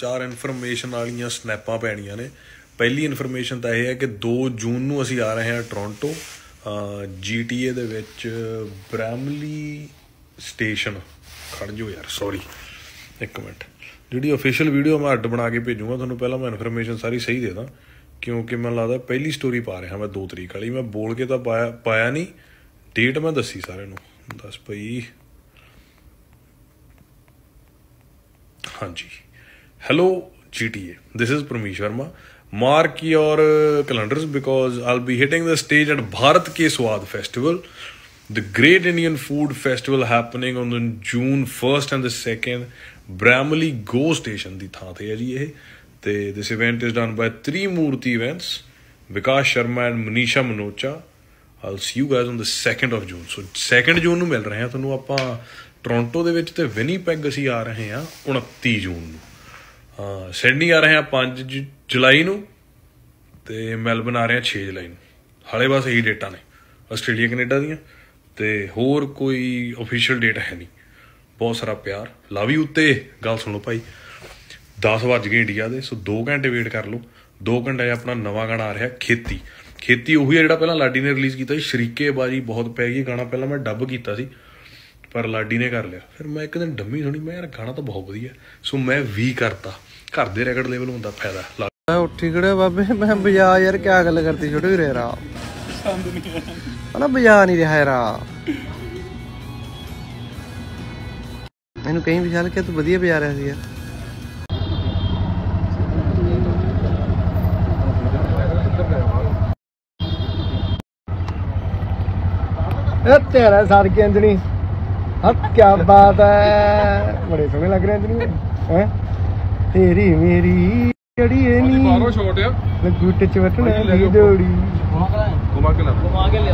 ਚਾਰ ਇਨਫੋਰਮੇਸ਼ਨ ਵਾਲੀਆਂ ਸਨੈਪਾਂ ਪੈਣੀਆਂ ਨੇ। ਪਹਿਲੀ ਇਨਫੋਰਮੇਸ਼ਨ ਤਾਂ ਇਹ ਹੈ ਕਿ 2 ਜੂਨ ਨੂੰ ਅਸੀਂ ਆ ਰਹੇ ਹਾਂ ਟੋਰਾਂਟੋ ਜੀਟੀਏ ਦੇ ਵਿੱਚ ਬ੍ਰੈਮਲੀ ਸਟੇਸ਼ਨ ਖੜ ਜਾਓ ਯਾਰ ਸੌਰੀ ਇੱਕ ਮਿੰਟ। ਜਿਹੜੀ ਅਫੀਸ਼ੀਅਲ ਵੀਡੀਓ ਮੈਂ ਅੱਡ ਬਣਾ ਕੇ ਭੇਜੂਗਾ, ਤੁਹਾਨੂੰ ਪਹਿਲਾਂ ਮੈਂ ਇਨਫੋਰਮੇਸ਼ਨ ਸਾਰੀ ਸਹੀ ਦੇ ਦਾਂ, ਕਿਉਂਕਿ ਮੈਨੂੰ ਲੱਗਦਾ ਪਹਿਲੀ ਸਟੋਰੀ ਪਾ ਰਿਹਾ ਮੈਂ 2 ਤਰੀਕ ਵਾਲੀ। ਮੈਂ ਬੋਲ ਕੇ ਤਾਂ ਪਾਇਆ ਪਾਇਆ ਨਹੀਂ। ਡੇਟ ਮੈਂ ਦੱਸੀ ਸਾਰਿਆਂ ਨੂੰ। ਦੱਸ ਭਈ ਹਾਂਜੀ। Hello GTA this is Parmesh Sharma mark your uh, calendars because I'll be hitting the stage at Bharat Ke Swad Festival the great Indian food festival happening on the June 1st and the 2nd Bramley Go Station ਦੀ ਥਾਂ ਤੇ ਹੈ ਜੀ ਇਹ ਤੇ this event is done by Trimurti Events Vikas Sharma and Manisha Manocha I'll see you guys on the 2nd of June so 2nd June ਨੂੰ ਮਿਲ ਰਹੇ ਹਾਂ ਤੁਹਾਨੂੰ ਆਪਾਂ ਟੋਰਾਂਟੋ ਦੇ ਵਿੱਚ ਤੇ ਵਿਨੀਪੈਗ ਅਸੀਂ ਆ ਰਹੇ ਹਾਂ 29 ਜੂਨ ਨੂੰ ਹਾਂ ਸਿਡਨੀ ਆ ਰਹੇ ਹਾਂ 5 ਜੁ- ਜੁਲਾਈ ਨੂੰ ਤੇ ਮੈਲਬਨ ਆ ਰਹੇ ਹਾਂ 6 ਜੁਲਾਈ ਨੂੰ। ਹਾਲੇ ਬਸ ਇਹੀ ਡੇਟਾਂ ਨੇ, ਆਸਟ੍ਰੇਲੀਆ, ਕੈਨੇਡਾ ਦੀਆਂ ਤੇ ਹੋਰ ਕੋਈ ਅਫੀਸ਼ੀਅਲ ਡੇਟ ਹੈ ਨਹੀਂ। ਬਹੁਤ ਸਾਰਾ ਪਿਆਰ। ਲਵ ਯੂ ਉੱਤੇ, ਗੱਲ ਸੁਣੋ ਭਾਈ। 10 ਵੱਜ ਗਏ ਇੰਡੀਆ ਦੇ, ਸੋ 2 ਘੰਟੇ ਵੇਟ ਕਰ ਲਓ। 2 ਘੰਟੇ ਆਪਣਾ ਨਵਾਂ ਗਾਣਾ ਆ ਰਿਹਾ, ਖੇਤੀ। ਖੇਤੀ ਉਹੀ ਹੈ ਜਿਹੜਾ ਪਹਿਲਾਂ ਲਾਡੀ ਨੇ ਰਿਲੀਜ਼ ਕੀਤਾ ਸੀ ਸ਼ਰੀਕੇ ਬਾਜੀ ਬਹੁਤ ਪੈ ਗਈ ਗਾਣਾ ਪਹਿਲਾਂ ਮੈਂ ਡੱਬ ਕੀਤਾ ਸੀ। ਪਰ ਲਾਡੀ ਨੇ ਕਰ ਲਿਆ। ਫਿਰ ਮੈਂ ਇੱਕ ਦਿਨ ਡੰਮੀ ਸੁਣੀ ਮੈਂ ਯਾਰ ਗਾਣਾ ਤਾਂ ਬਹੁਤ ਵਧੀਆ। ਸੋ ਮੈਂ ਵੀ ਕਰਤਾ। ਘਰ ਦੇ ਰੈਕਡ ਲੈਵਲ ਹੁੰਦਾ ਫਾਇਦਾ। ਲਾ- ਮੈਂ ਉੱਠੀ ਖੜਿਆ ਬਾਬੇ ਮੈਂ ਬਜਾ ਯਾਰ ਕਿਆ ਗੱਲ ਕਰਤੀ ਛੋਟੇ ਵੀਰੇ ਰਾ ਹਨਾ ਬਜਾ ਨਹੀਂ ਰਿਹਾ ਯਾਰਾ ਮੈਨੂੰ ਕਹੀਂ ਵਿਚਾਲ ਕਿ ਤੂੰ ਵਧੀਆ ਬਜਾ ਰਿਹਾ ਸੀ ਯਾਰ ਇਹ ਤੇਰਾ ਸਰ ਕੇ ਅੰਜਣੀ? ਹੱਥ ਕੀ ਬਾਤ ਹੈ ਬੜੇ ਸੋਹਣੇ ਲੱਗ ਰਹੇ ਹੈ? ਤੇਰੀ ਮੇਰੀ ਜੜੀ ਏ ਨੀ ਬਾਹਰੋਂ ਛੋਟ ਆ। ਲੱਗੂ ਟਿਚ ਵਟਣਾ ਦੀ ਜੋੜੀ ਘੁਮਾ ਕੇ ਲੈ